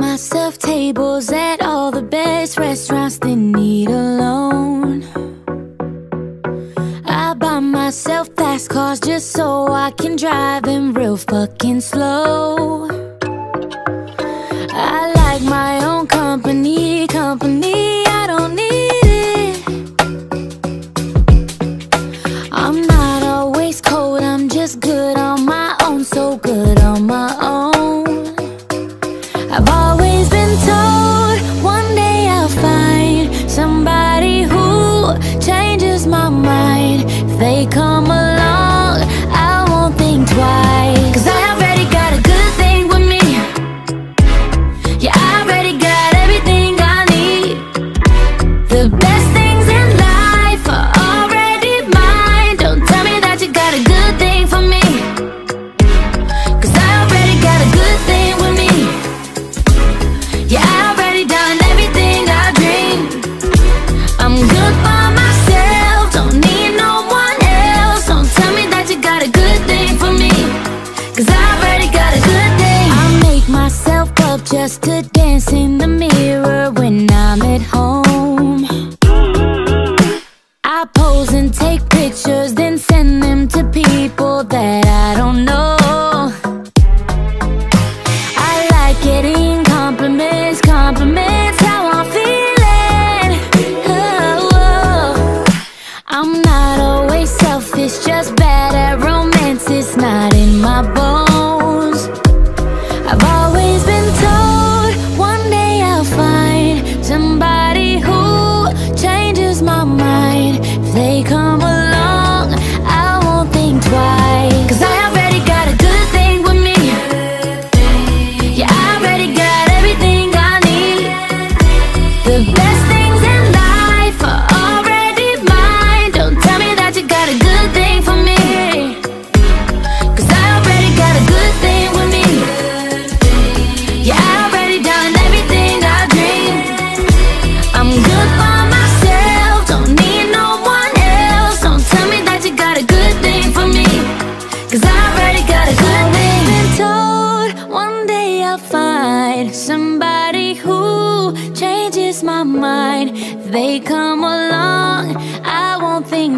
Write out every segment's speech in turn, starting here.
myself tables at all the best restaurants they need alone. I buy myself fast cars just so I can drive them real fucking slow. I they come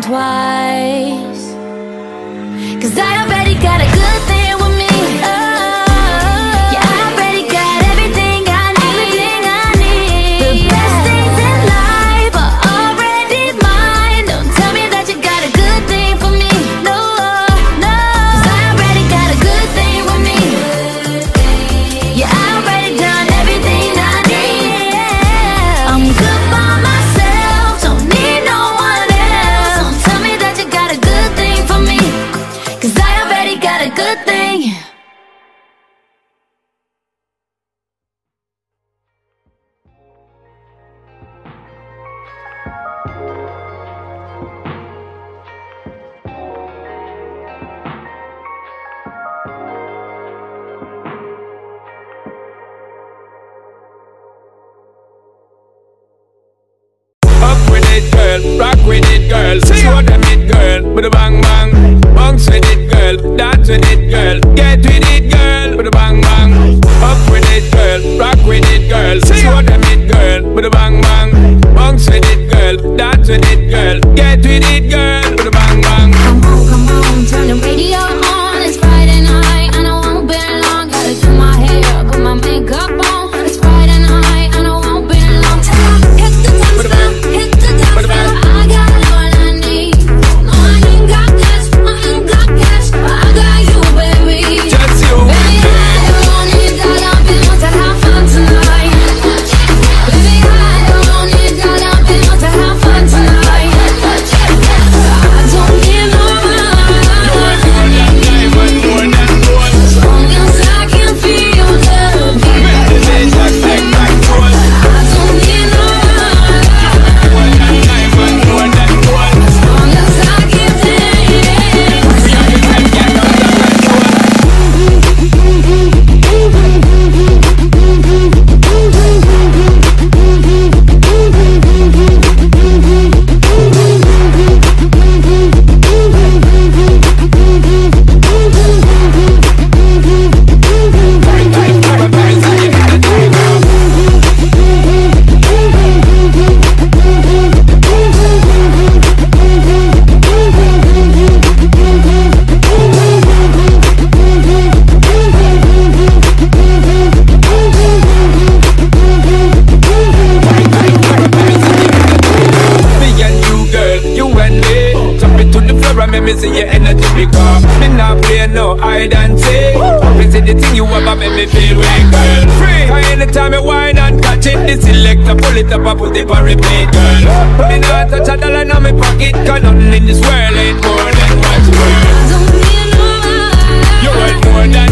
twice. Cause I already got a girl. Show them it, girl. With a bang bang. Bounce with it, girl. Dance with it, girl. Get with it, girl. With a bang bang. Up with it, girl. Rock with it, girl. See Show them it, girl. With a bang bang. Bounce with it, girl. Dance with it, girl. Get with it, girl. Hide and seek. This is the thing you ever make me feel way, girl. Free. Cause anytime you wine and catch it, the selector pull it up and put it on repeat, girl. Me not touch a dollar in my pocket, cause nothing in this world ain't more than what's worth. Don't need no You worth more than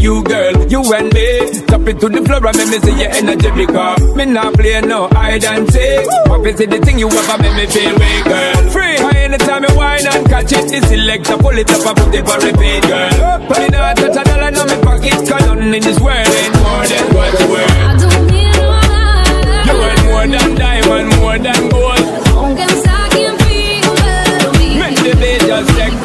you, girl, you and me. Tap it to the floor and make me see your energy because me not play no hide and seek. What is the thing you ever make me feel way, girl? Free. Cause anytime you wine and catch it, the selector pull it up and put it for repeat, girl. But me not touch a dollar in my pocket, cause nothing in this world ain't more than what you worth. I don't need no You worth more than diamond, more than gold. Cause I can feel beat. Make the beat just take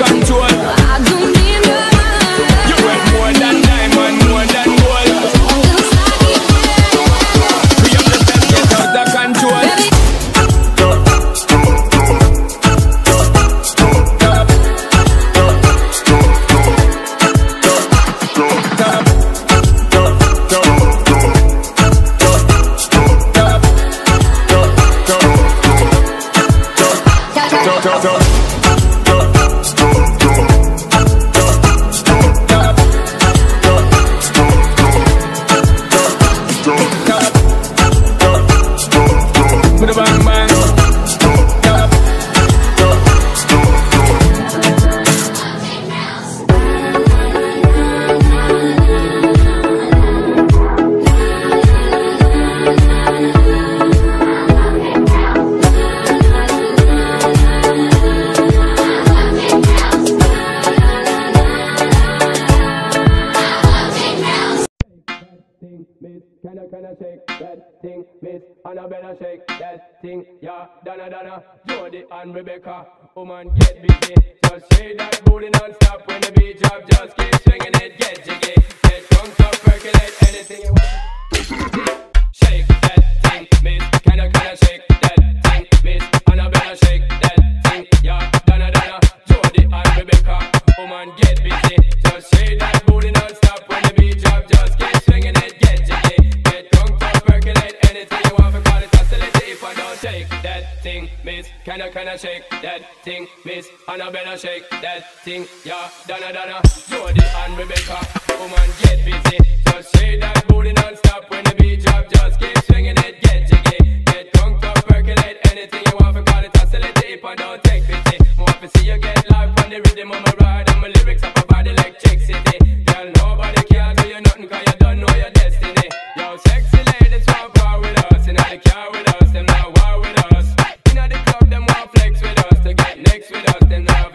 I, can I shake that thing, Miss. Annabella shake that thing, yeah, Donna, Donna, Jody and Rebecca, woman get busy, just shake that booty non-stop when the beat drop, just keep swinging it, get jiggy, get drunk up, percolate anything you want. Shake that thing, Miss, I, I, I shake that thing, Miss Annabella shake that thing, yeah, Donna, Donna, Jody and Rebecca, woman get nothing of